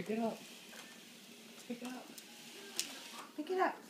Pick it up. Pick it up. Pick it up.